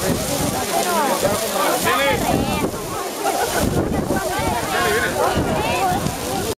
Congress.